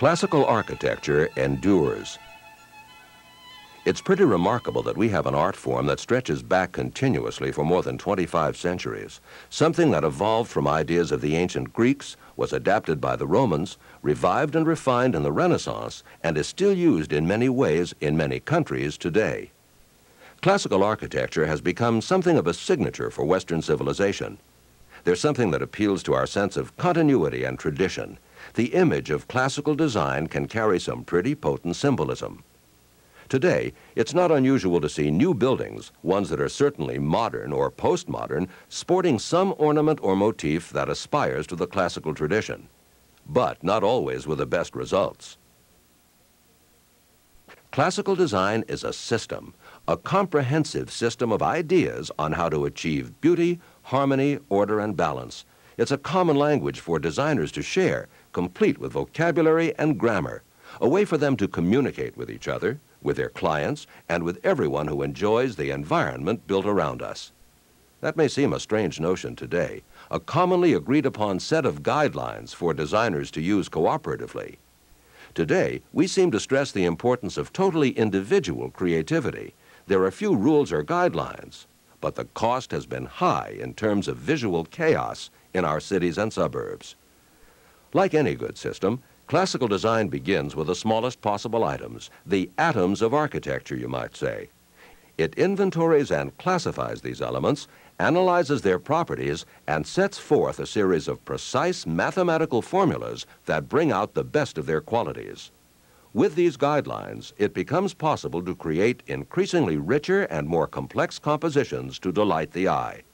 Classical architecture endures. It's pretty remarkable that we have an art form that stretches back continuously for more than 25 centuries. Something that evolved from ideas of the ancient Greeks, was adapted by the Romans, revived and refined in the Renaissance, and is still used in many ways in many countries today. Classical architecture has become something of a signature for Western civilization. There's something that appeals to our sense of continuity and tradition. The image of classical design can carry some pretty potent symbolism. Today, it's not unusual to see new buildings, ones that are certainly modern or postmodern, sporting some ornament or motif that aspires to the classical tradition, but not always with the best results. Classical design is a system, a comprehensive system of ideas on how to achieve beauty, harmony, order, and balance. It's a common language for designers to share, complete with vocabulary and grammar, a way for them to communicate with each other, with their clients, and with everyone who enjoys the environment built around us. That may seem a strange notion today, a commonly agreed upon set of guidelines for designers to use cooperatively. Today, we seem to stress the importance of totally individual creativity. There are few rules or guidelines, but the cost has been high in terms of visual chaos in our cities and suburbs. Like any good system, Classical design begins with the smallest possible items, the atoms of architecture, you might say. It inventories and classifies these elements, analyzes their properties, and sets forth a series of precise mathematical formulas that bring out the best of their qualities. With these guidelines, it becomes possible to create increasingly richer and more complex compositions to delight the eye.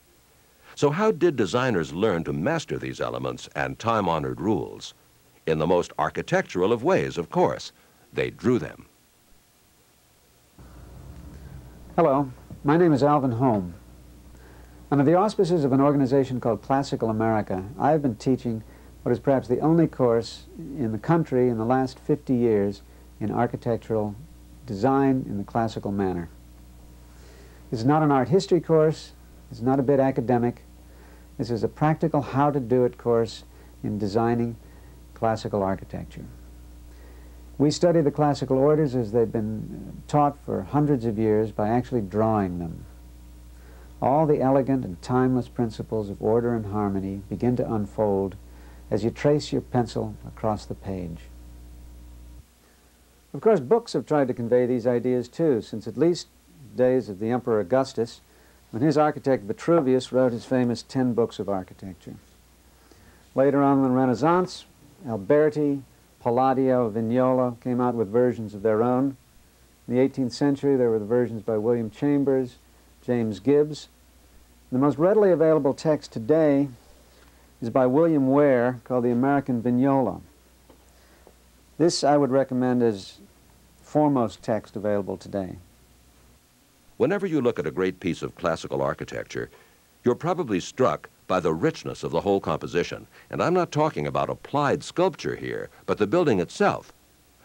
So how did designers learn to master these elements and time-honored rules? in the most architectural of ways, of course. They drew them. Hello, my name is Alvin Holm. Under the auspices of an organization called Classical America, I have been teaching what is perhaps the only course in the country in the last 50 years in architectural design in the classical manner. It's not an art history course. It's not a bit academic. This is a practical how-to-do-it course in designing classical architecture. We study the classical orders as they've been taught for hundreds of years by actually drawing them. All the elegant and timeless principles of order and harmony begin to unfold as you trace your pencil across the page. Of course, books have tried to convey these ideas too, since at least days of the Emperor Augustus, when his architect Vitruvius wrote his famous Ten Books of Architecture. Later on in the Renaissance, Alberti, Palladio, Vignola came out with versions of their own. In the 18th century, there were the versions by William Chambers, James Gibbs. The most readily available text today is by William Ware called the American Vignola. This I would recommend as foremost text available today. Whenever you look at a great piece of classical architecture, you're probably struck by the richness of the whole composition. And I'm not talking about applied sculpture here, but the building itself.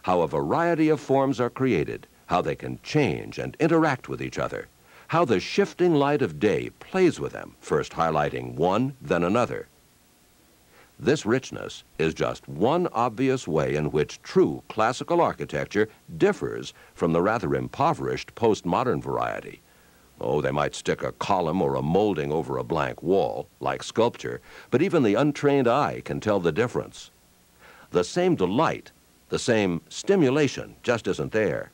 How a variety of forms are created, how they can change and interact with each other, how the shifting light of day plays with them, first highlighting one, then another. This richness is just one obvious way in which true classical architecture differs from the rather impoverished postmodern variety. Oh, they might stick a column or a molding over a blank wall, like sculpture, but even the untrained eye can tell the difference. The same delight, the same stimulation just isn't there.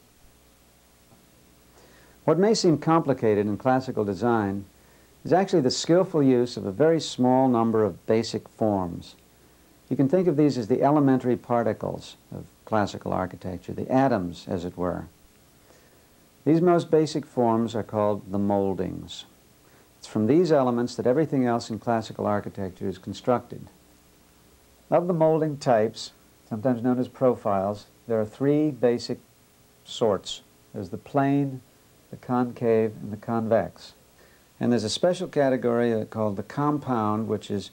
What may seem complicated in classical design is actually the skillful use of a very small number of basic forms. You can think of these as the elementary particles of classical architecture, the atoms, as it were. These most basic forms are called the moldings. It's from these elements that everything else in classical architecture is constructed. Of the molding types, sometimes known as profiles, there are three basic sorts. There's the plane, the concave, and the convex. And there's a special category uh, called the compound, which is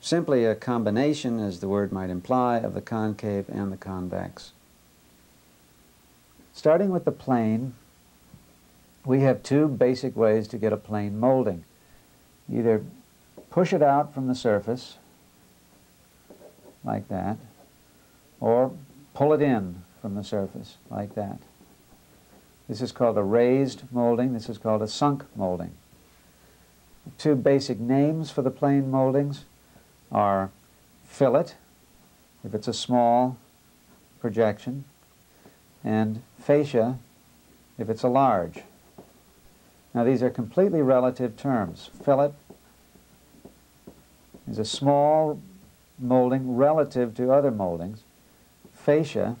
simply a combination, as the word might imply, of the concave and the convex. Starting with the plane, we have two basic ways to get a plane molding. Either push it out from the surface, like that, or pull it in from the surface like that. This is called a raised molding. This is called a sunk molding. Two basic names for the plane moldings are fillet, if it's a small projection, and fascia, if it's a large. Now these are completely relative terms. Fillet is a small molding relative to other moldings. Fascia,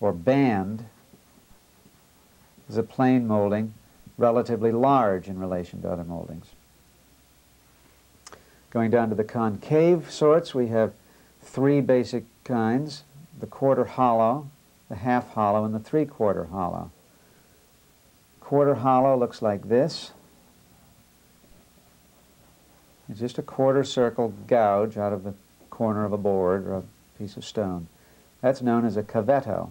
or band, is a plane molding relatively large in relation to other moldings. Going down to the concave sorts, we have three basic kinds, the quarter hollow, the half hollow, and the three-quarter hollow. Quarter hollow looks like this. It's just a quarter circle gouge out of the corner of a board or a piece of stone. That's known as a cavetto.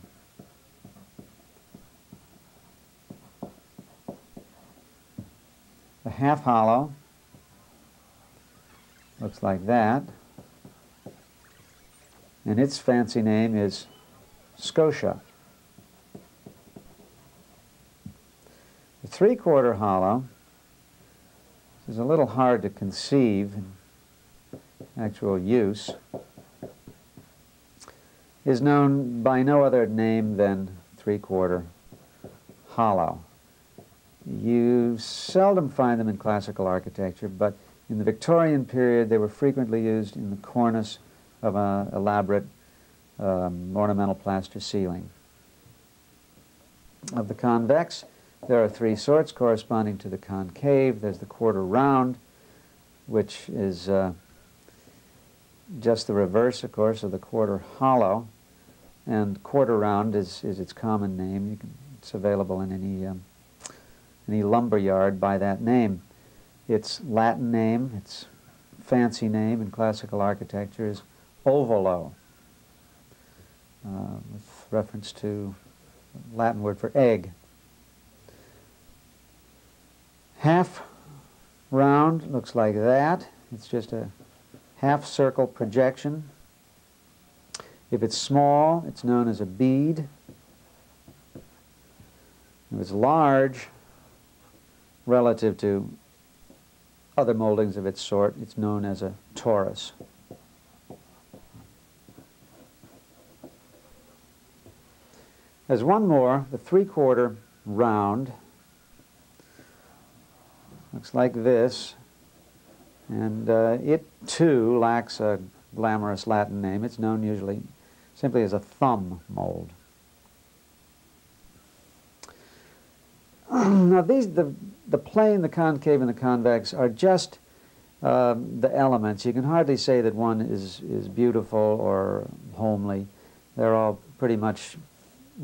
Half hollow looks like that. And its fancy name is Scotia. The three-quarter hollow is a little hard to conceive in actual use, is known by no other name than three-quarter hollow. You seldom find them in classical architecture, but in the Victorian period they were frequently used in the cornice of an elaborate um, ornamental plaster ceiling. Of the convex, there are three sorts corresponding to the concave. There's the quarter round, which is uh, just the reverse, of course, of the quarter hollow. And quarter round is, is its common name. Can, it's available in any, um, any lumber yard by that name. Its Latin name, its fancy name in classical architecture is ovolo, uh, with reference to Latin word for egg. Half round looks like that. It's just a half circle projection. If it's small, it's known as a bead. If it's large, relative to other moldings of its sort, it's known as a torus. There's one more, the three-quarter round. Looks like this. And uh, it, too, lacks a glamorous Latin name. It's known usually simply as a thumb mold. now, these, the, the plane, the concave, and the convex are just um, the elements. You can hardly say that one is, is beautiful or homely. They're all pretty much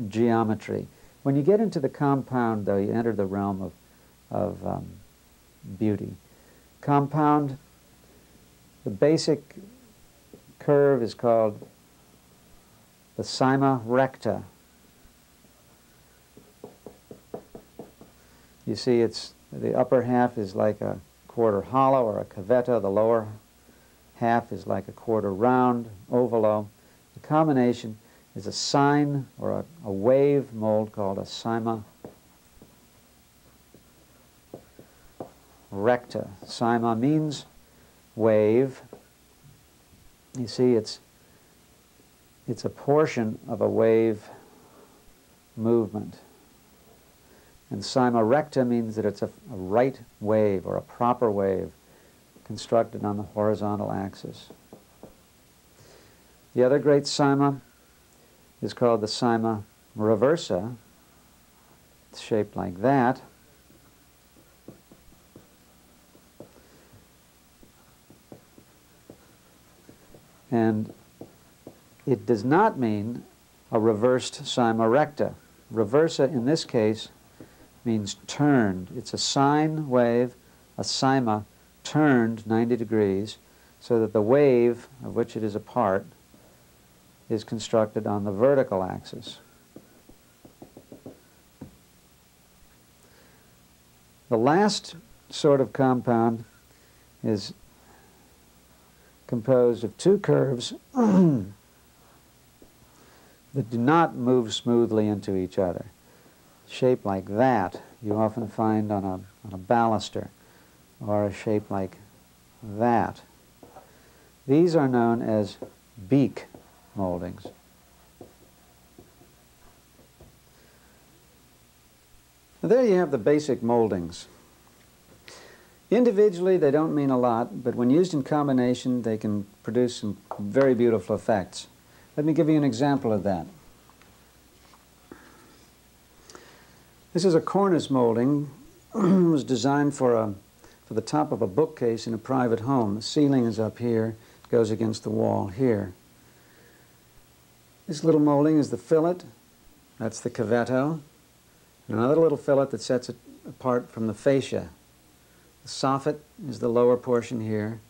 geometry. When you get into the compound, though, you enter the realm of, of um, beauty. Compound, the basic curve is called the cyma recta. You see it's the upper half is like a quarter hollow or a cavetto, the lower half is like a quarter round, ovolo. The combination is a sine or a, a wave mold called a cyma recta. Cyma means wave. You see, it's, it's a portion of a wave movement. And cyma recta means that it's a, a right wave or a proper wave constructed on the horizontal axis. The other great cyma is called the cyma reversa. It's shaped like that. And it does not mean a reversed cyma recta. Reversa in this case means turned. It's a sine wave, a cyma, turned 90 degrees so that the wave of which it is a part is constructed on the vertical axis. The last sort of compound is composed of two curves that do not move smoothly into each other. Shape like that you often find on a, on a baluster, or a shape like that. These are known as beak moldings. There you have the basic moldings. Individually, they don't mean a lot, but when used in combination, they can produce some very beautiful effects. Let me give you an example of that. This is a cornice molding. it was designed for, a, for the top of a bookcase in a private home. The ceiling is up here, goes against the wall here. This little molding is the fillet. That's the cavetto. And another little fillet that sets it apart from the fascia. The soffit is the lower portion here.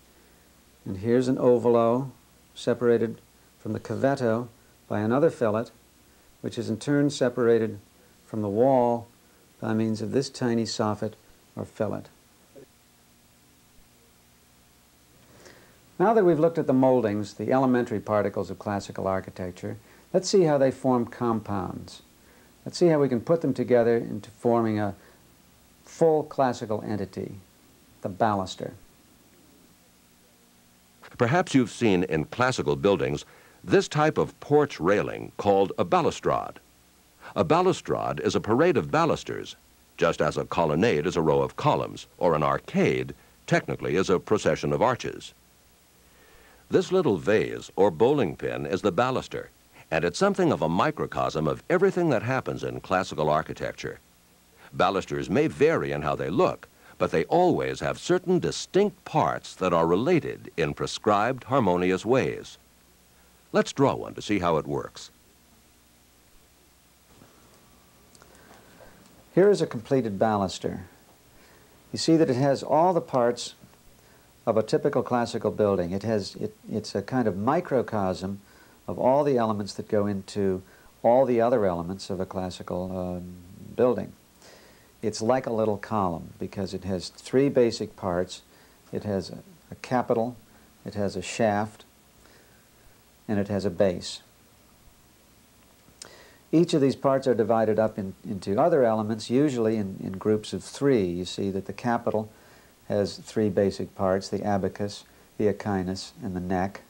And here's an ovolo separated from the cavetto by another fillet, which is in turn separated from the wall by means of this tiny soffit or fillet. Now that we've looked at the moldings, the elementary particles of classical architecture, let's see how they form compounds. Let's see how we can put them together into forming a full classical entity, the baluster. Perhaps you've seen in classical buildings this type of porch railing called a balustrade. A balustrade is a parade of balusters, just as a colonnade is a row of columns, or an arcade technically is a procession of arches. This little vase or bowling pin is the baluster, and it's something of a microcosm of everything that happens in classical architecture. Balusters may vary in how they look, but they always have certain distinct parts that are related in prescribed harmonious ways. Let's draw one to see how it works. Here is a completed baluster. You see that it has all the parts of a typical classical building. It has, it, it's a kind of microcosm of all the elements that go into all the other elements of a classical uh, building. It's like a little column because it has three basic parts. It has a, a capital, it has a shaft, and it has a base. Each of these parts are divided up in, into other elements, usually in, in groups of three. You see that the capital has three basic parts, the abacus, the echinus, and the neck.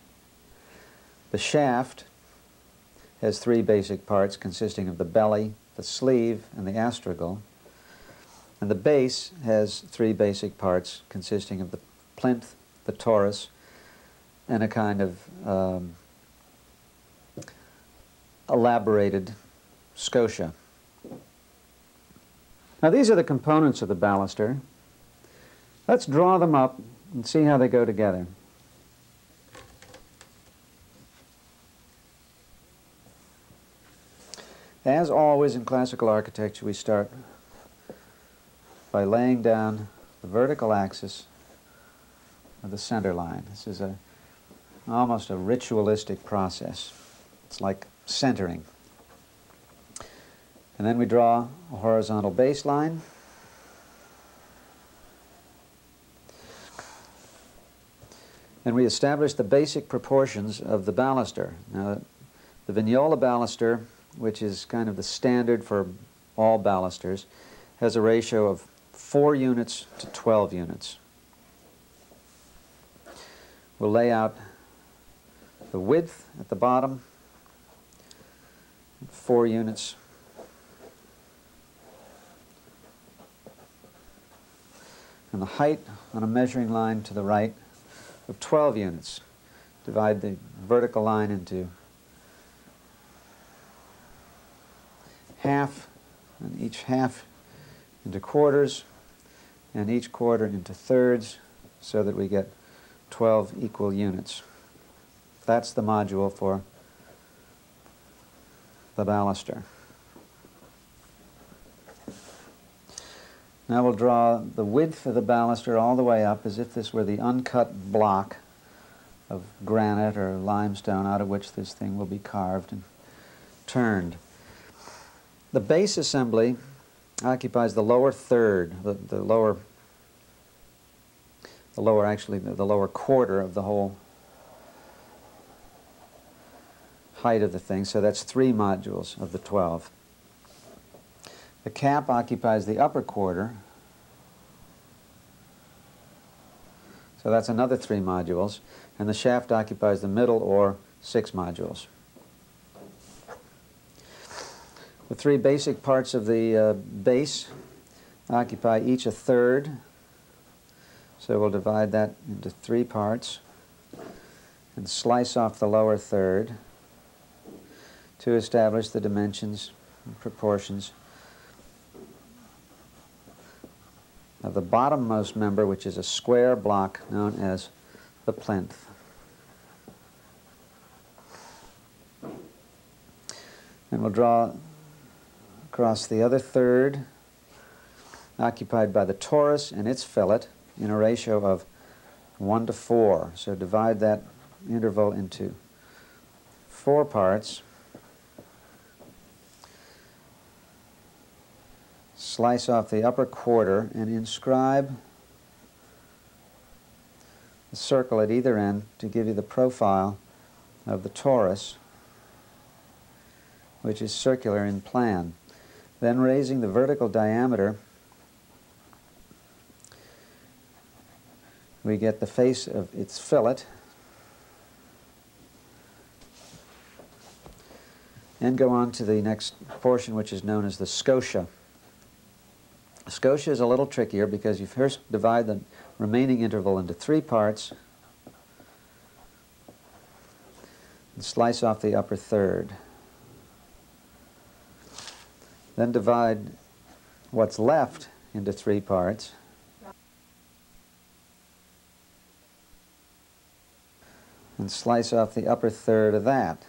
The shaft has three basic parts consisting of the belly, the sleeve, and the astragal. And the base has three basic parts consisting of the plinth, the torus, and a kind of um, elaborated scotia. Now these are the components of the baluster. Let's draw them up and see how they go together. As always in classical architecture, we start by laying down the vertical axis of the center line. This is a almost a ritualistic process. It's like centering. And then we draw a horizontal baseline. And we establish the basic proportions of the baluster. Now, the Vignola baluster which is kind of the standard for all balusters, has a ratio of 4 units to 12 units. We'll lay out the width at the bottom, 4 units. And the height on a measuring line to the right of 12 units. Divide the vertical line into half, and each half into quarters, and each quarter into thirds, so that we get 12 equal units. That's the module for the baluster. Now we'll draw the width of the baluster all the way up as if this were the uncut block of granite or limestone out of which this thing will be carved and turned. The base assembly occupies the lower third, the, the lower, the lower actually, the, the lower quarter of the whole height of the thing, so that's three modules of the 12. The cap occupies the upper quarter, so that's another three modules, and the shaft occupies the middle or six modules. The three basic parts of the uh, base occupy each a third, so we'll divide that into three parts and slice off the lower third to establish the dimensions and proportions of the bottommost member, which is a square block known as the plinth. And we'll draw across the other third, occupied by the torus and its fillet in a ratio of 1 to 4. So divide that interval into four parts. Slice off the upper quarter and inscribe a circle at either end to give you the profile of the torus, which is circular in plan. Then raising the vertical diameter, we get the face of its fillet, and go on to the next portion, which is known as the scotia. Scotia is a little trickier because you first divide the remaining interval into three parts and slice off the upper third. Then divide what's left into three parts. And slice off the upper third of that.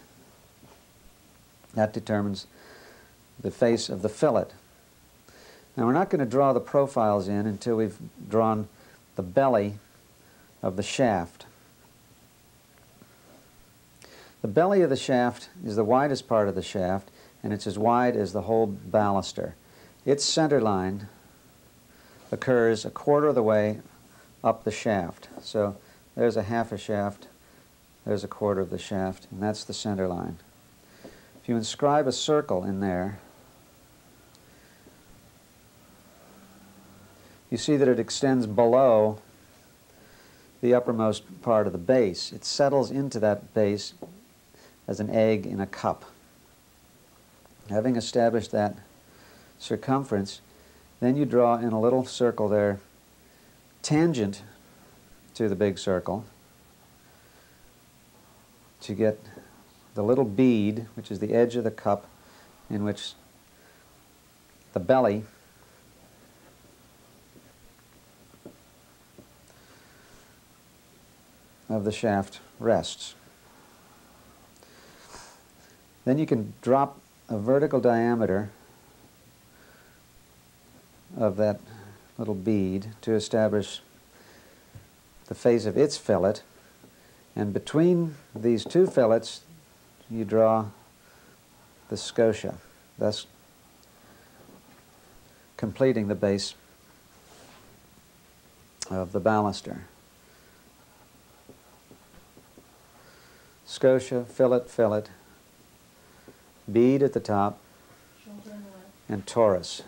That determines the face of the fillet. Now we're not going to draw the profiles in until we've drawn the belly of the shaft. The belly of the shaft is the widest part of the shaft and it's as wide as the whole baluster. Its center line occurs a quarter of the way up the shaft. So there's a half a shaft, there's a quarter of the shaft, and that's the center line. If you inscribe a circle in there, you see that it extends below the uppermost part of the base. It settles into that base as an egg in a cup. Having established that circumference, then you draw in a little circle there tangent to the big circle to get the little bead, which is the edge of the cup in which the belly of the shaft rests. Then you can drop a vertical diameter of that little bead to establish the face of its fillet. And between these two fillets, you draw the scotia, thus completing the base of the baluster. Scotia, fillet, fillet, bead at the top, and torus.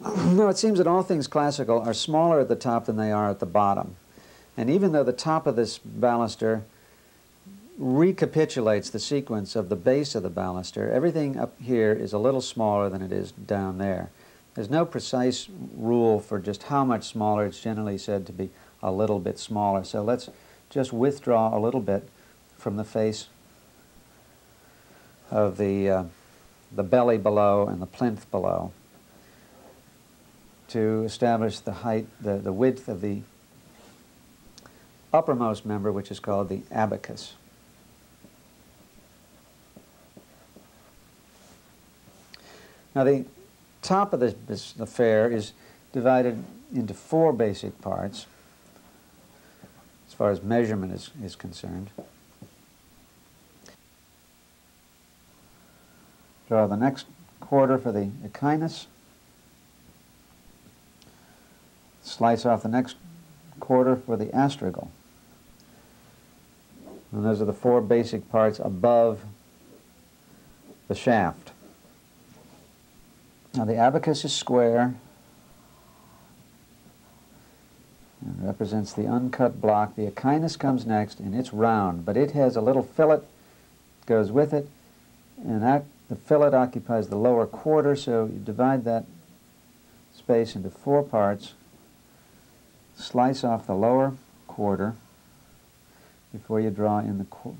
now it seems that all things classical are smaller at the top than they are at the bottom. And even though the top of this baluster recapitulates the sequence of the base of the baluster, everything up here is a little smaller than it is down there. There's no precise rule for just how much smaller. It's generally said to be a little bit smaller. So let's just withdraw a little bit from the face of the, uh, the belly below and the plinth below to establish the height, the, the width of the uppermost member, which is called the abacus. Now the top of this, affair is divided into four basic parts as far as measurement is, is concerned. Draw the next quarter for the echinus. Slice off the next quarter for the astragal. And those are the four basic parts above the shaft. Now the abacus is square. It represents the uncut block. The echinus comes next, and it's round, but it has a little fillet goes with it, and that, the fillet occupies the lower quarter, so you divide that space into four parts, slice off the lower quarter before you draw in the qu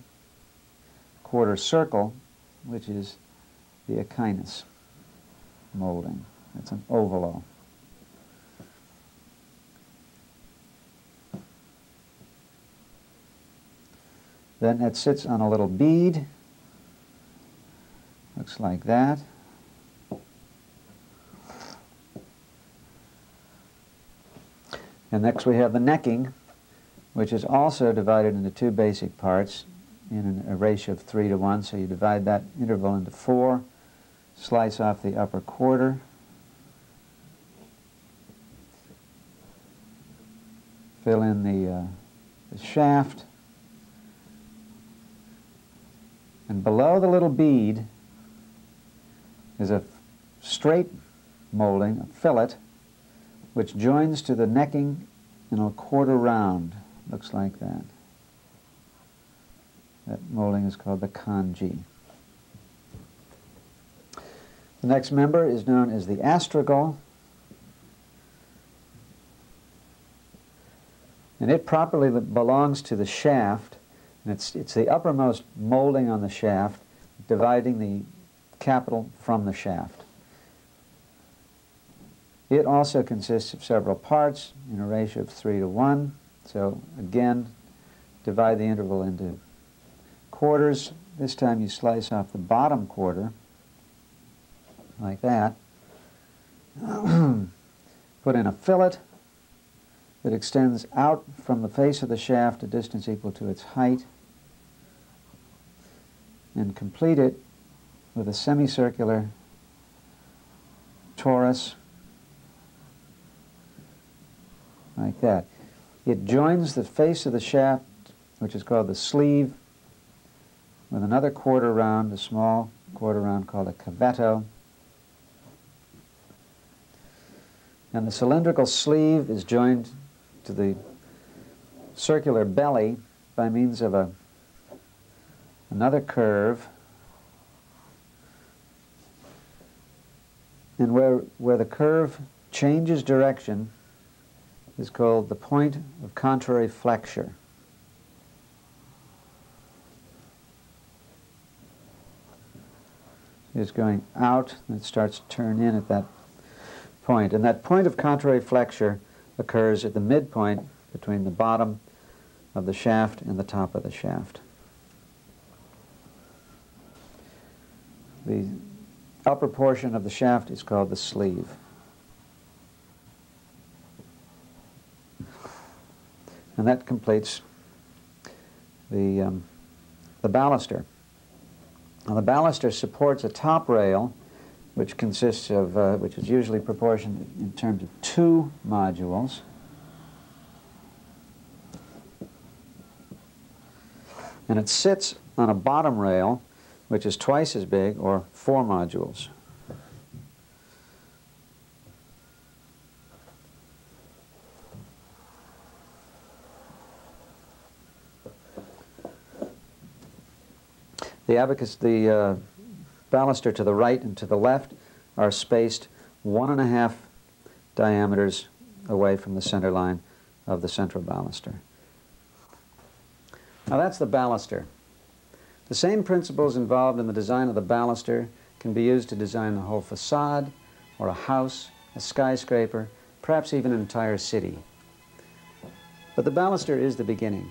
quarter circle, which is the echinus molding. It's an ovolo. Then it sits on a little bead. Looks like that. And next we have the necking, which is also divided into two basic parts in a ratio of 3 to 1. So you divide that interval into four, slice off the upper quarter, fill in the, uh, the shaft, and below the little bead is a straight molding, a fillet, which joins to the necking in a quarter round. Looks like that. That molding is called the congé. The next member is known as the astragal. And it properly belongs to the shaft. And it's, it's the uppermost molding on the shaft, dividing the capital from the shaft. It also consists of several parts in a ratio of 3 to 1. So again, divide the interval into quarters. This time you slice off the bottom quarter, like that. Put in a fillet that extends out from the face of the shaft a distance equal to its height, and complete it with a semicircular torus like that. It joins the face of the shaft, which is called the sleeve, with another quarter round, a small quarter round called a cavetto. And the cylindrical sleeve is joined to the circular belly by means of a another curve and where, where the curve changes direction is called the point of contrary flexure. It's going out and it starts to turn in at that point. And that point of contrary flexure occurs at the midpoint between the bottom of the shaft and the top of the shaft. The upper portion of the shaft is called the sleeve. And that completes the, um, the baluster. Now the baluster supports a top rail which consists of, uh, which is usually proportioned in terms of two modules. And it sits on a bottom rail which is twice as big, or four modules. The abacus, the uh, baluster to the right and to the left are spaced one and a half diameters away from the center line of the central baluster. Now that's the baluster. The same principles involved in the design of the baluster can be used to design the whole facade, or a house, a skyscraper, perhaps even an entire city. But the baluster is the beginning.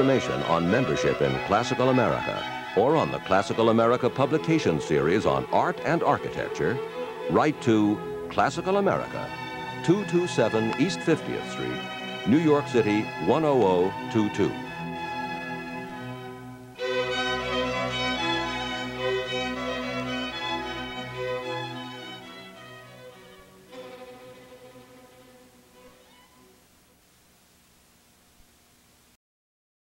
Information on membership in Classical America or on the Classical America publication series on art and architecture, write to Classical America, 227 East 50th Street, New York City 10022.